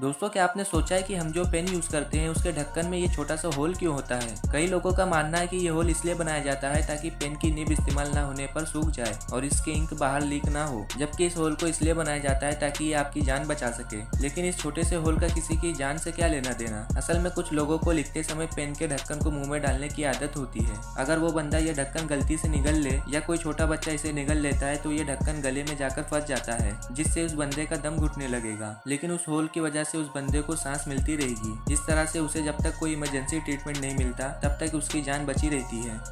दोस्तों, क्या आपने सोचा है कि हम जो पेन यूज़ करते हैं, उसके ढक्कन में ये छोटा सा होल क्यों होता है? कई लोगों का मानना है कि ये होल इसलिए बनाया जाता है ताकि पेन की निब इस्तेमाल न होने पर सूख जाए और इसके इंक बाहर लीक ना हो, जबकि इस होल को इसलिए बनाया जाता है ताकि ये आपकी जान बचा सके। लेकिन इस छोटे से होल का किसी की जान से क्या लेना देना? असल में कुछ लोगों को लिखते समय पेन के ढक्कन को मुँह में डालने की आदत होती है। अगर वो बंदा ये ढक्कन गलती से निगल ले या कोई छोटा बच्चा इसे निगल लेता है तो ये ढक्कन गले में जाकर फंस जाता है, जिससे उस बंदे का दम घुटने लगेगा। लेकिन उस होल की वजह से उस बंदे को सांस मिलती रहेगी। इस तरह से उसे जब तक कोई इमरजेंसी ट्रीटमेंट नहीं मिलता, तब तक उसकी जान बची रहती है।